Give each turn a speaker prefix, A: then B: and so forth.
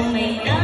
A: Yeah.